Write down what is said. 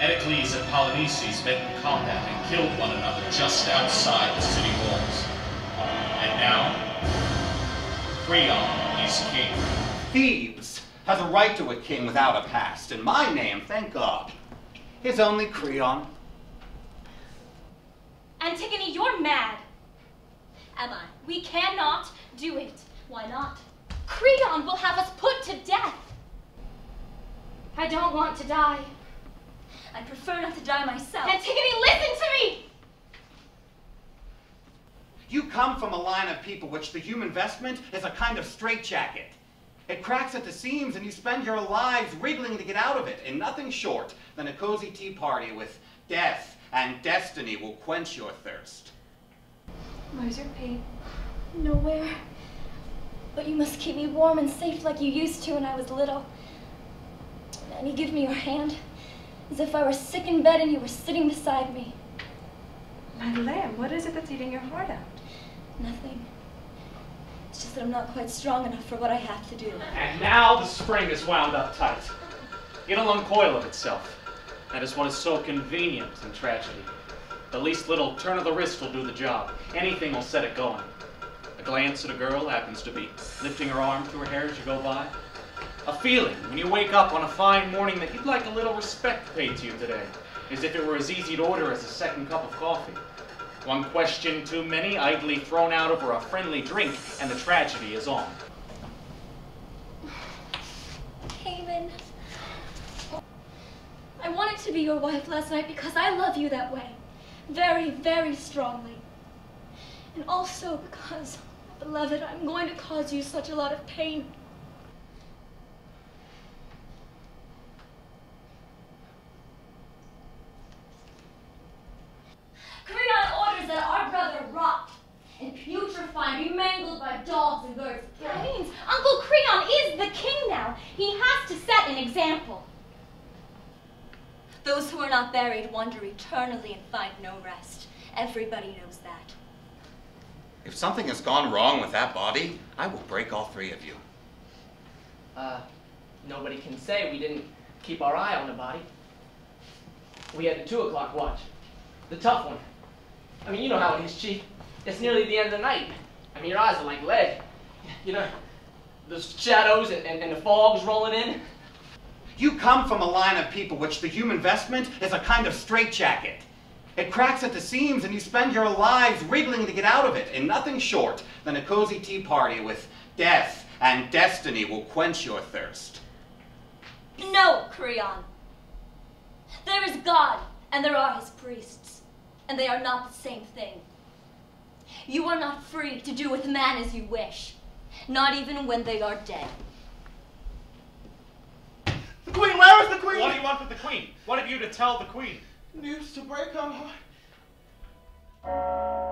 Eteocles and Polynices met in combat and killed one another just outside the city walls. And now, Creon is king. Thebes has a right to a king without a past. In my name, thank God, is only Creon. Antigone, you're mad. Am I? We cannot do it. Why not? Creon will have us put to death. I don't want to die. I prefer not to die myself. Antigone, listen to me! You come from a line of people which the human vestment is a kind of straitjacket. It cracks at the seams and you spend your lives wriggling to get out of it in nothing short than a cozy tea party with death and destiny will quench your thirst. Where's your pain? Nowhere. But you must keep me warm and safe like you used to when I was little. And you give me your hand, as if I were sick in bed and you were sitting beside me. My lamb, what is it that's eating your heart out? Nothing. It's just that I'm not quite strong enough for what I have to do. And now the spring is wound up tight. It'll uncoil of itself. That is what is so convenient in tragedy. The least little turn of the wrist will do the job. Anything will set it going. A glance at a girl happens to be lifting her arm through her hair as you go by. A feeling when you wake up on a fine morning that you'd like a little respect paid to you today, as if it were as easy to order as a second cup of coffee. One question too many, idly thrown out over a friendly drink, and the tragedy is on. Haemon. I wanted to be your wife last night because I love you that way. Very, very strongly. And also because, beloved, I'm going to cause you such a lot of pain. Creon orders that our brother rot and putrefy and be mangled by dogs and birds. That means Uncle Creon is the king now. He has to set an example. Those who are not buried wander eternally and find no rest. Everybody knows that. If something has gone wrong with that body, I will break all three of you. Uh, nobody can say we didn't keep our eye on the body. We had the two o'clock watch, the tough one. I mean, you know how it is, Chief. It's nearly the end of the night. I mean, your eyes are like lead. You know, the shadows and, and, and the fog's rolling in. You come from a line of people which the human vestment is a kind of straitjacket. It cracks at the seams and you spend your lives wriggling to get out of it in nothing short than a cozy tea party with death and destiny will quench your thirst. No, Creon. There is God, and there are his priests, and they are not the same thing. You are not free to do with man as you wish, not even when they are dead. The queen, where is the queen? What do you want with the queen? What have you to tell the queen? News to break on heart.